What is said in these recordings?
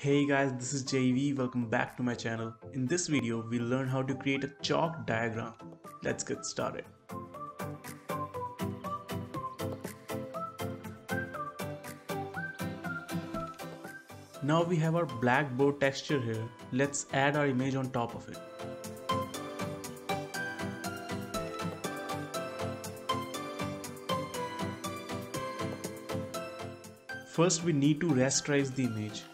Hey guys, this is JV. Welcome back to my channel. In this video, we'll learn how to create a chalk diagram. Let's get started. Now we have our blackboard texture here. Let's add our image on top of it. First we need to rasterize the image.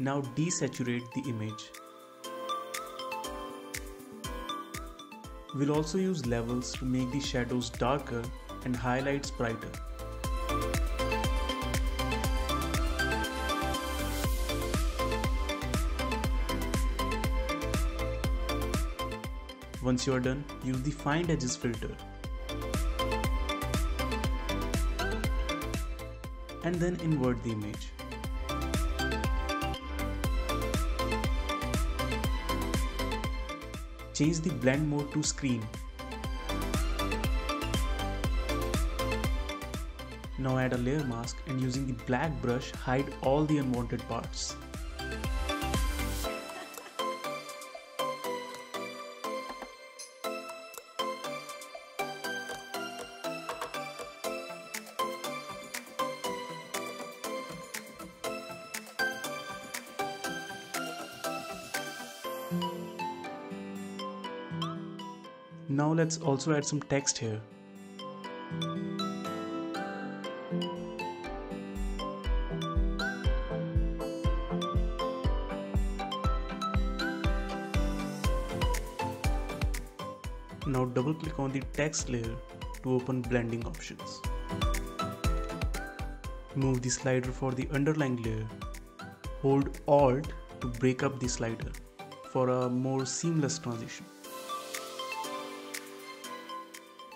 Now desaturate the image. We'll also use levels to make the shadows darker and highlights brighter. Once you are done, use the Find Edges filter. And then invert the image. Change the blend mode to screen. Now add a layer mask and using the black brush hide all the unwanted parts. Now let's also add some text here. Now double click on the text layer to open blending options. Move the slider for the underlying layer. Hold Alt to break up the slider for a more seamless transition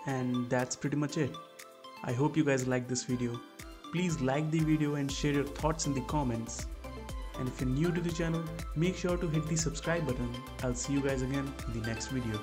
and that's pretty much it. I hope you guys like this video. Please like the video and share your thoughts in the comments. And if you're new to the channel, make sure to hit the subscribe button. I'll see you guys again in the next video.